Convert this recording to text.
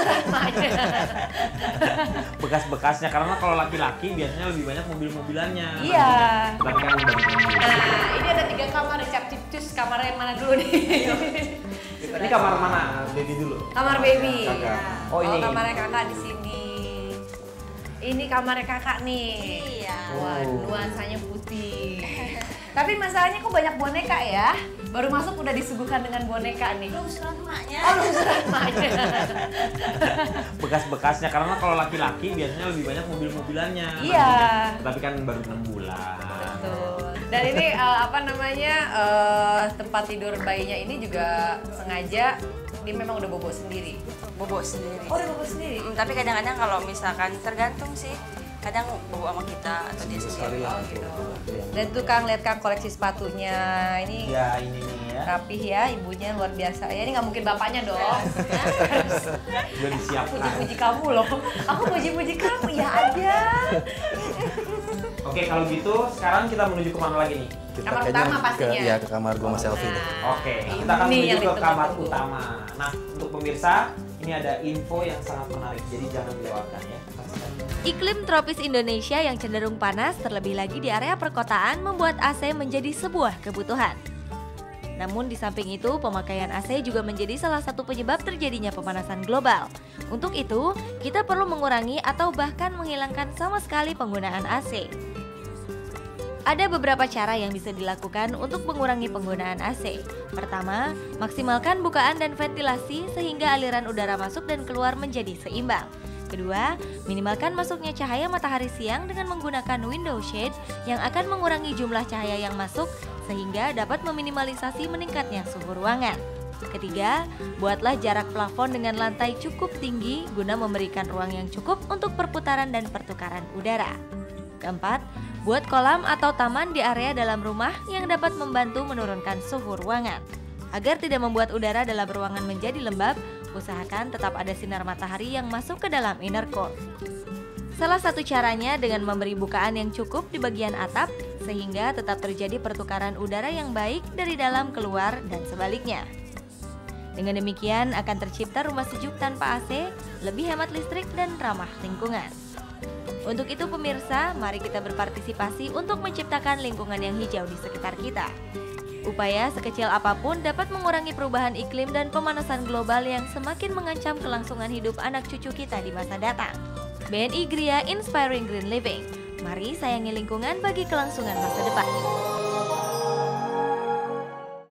Bekas-bekasnya karena kalau laki-laki biasanya lebih banyak mobil-mobilannya. Iya. Kan. Nah, ini ada tiga kamar cap cipcus. Kamar yang mana dulu nih? Ini kamar mana? Baby dulu. kamar baby. Kakak. Ya. Oh, ini. kamarnya kakak di sini. Ini kamarnya kakak nih. Iya. Wah, Oh. nuansanya putih. Tapi masalahnya kok banyak boneka ya? Baru masuk udah disuguhkan dengan boneka nih. Belum surat emaknya. Oh, lu surat emaknya. Bekas-bekasnya karena kalau laki-laki biasanya lebih banyak mobil-mobilannya. Iya. Tapi kan baru enam bulan. Betul. Dan ini eh, apa namanya eh, tempat tidur bayinya ini juga sengaja dia memang udah bobo sendiri. Bobo sendiri. Oh, udah bobo sendiri. Hmm, tapi kadang-kadang kalau misalkan tergantung sih. Kadang bobo sama kita atau dia sendiri. Oh, gitu. Dan tuh Kang lihat Kang koleksi sepatunya. Ini Ya ini nih ya. rapih ya, ibunya luar biasa. Ya ini nggak mungkin bapaknya dong. Udah disiapkan. Puji-puji kamu loh. Aku puji-puji kamu ya aja. Oke kalau gitu sekarang kita menuju ke mana lagi nih? Kita Kamar utama ke, pastinya. ya, ke kamar gua sama selfie deh. Oke, kita akan menuju ke kamar utama. Nah, untuk pemirsa, ini ada info yang sangat menarik, jadi jangan dilewatkan ya. Iklim tropis Indonesia yang cenderung panas terlebih lagi di area perkotaan membuat AC menjadi sebuah kebutuhan. Namun di samping itu, pemakaian AC juga menjadi salah satu penyebab terjadinya pemanasan global. Untuk itu, kita perlu mengurangi atau bahkan menghilangkan sama sekali penggunaan AC. Ada beberapa cara yang bisa dilakukan untuk mengurangi penggunaan AC. Pertama, maksimalkan bukaan dan ventilasi sehingga aliran udara masuk dan keluar menjadi seimbang. Kedua, minimalkan masuknya cahaya matahari siang dengan menggunakan window shade yang akan mengurangi jumlah cahaya yang masuk sehingga dapat meminimalisasi meningkatnya suhu ruangan. Ketiga, buatlah jarak plafon dengan lantai cukup tinggi guna memberikan ruang yang cukup untuk perputaran dan pertukaran udara. Keempat, buat kolam atau taman di area dalam rumah yang dapat membantu menurunkan suhu ruangan. Agar tidak membuat udara dalam ruangan menjadi lembab, usahakan tetap ada sinar matahari yang masuk ke dalam inner core. Salah satu caranya dengan memberi bukaan yang cukup di bagian atap sehingga tetap terjadi pertukaran udara yang baik dari dalam keluar dan sebaliknya. Dengan demikian akan tercipta rumah sejuk tanpa AC, lebih hemat listrik dan ramah lingkungan. Untuk itu pemirsa, mari kita berpartisipasi untuk menciptakan lingkungan yang hijau di sekitar kita. Upaya sekecil apa pun dapat mengurangi perubahan iklim dan pemanasan global yang semakin mengancam kelangsungan hidup anak cucu kita di masa datang. BNI Gria Inspiring Green Living. Mari sayangi lingkungan bagi kelangsungan masa depan.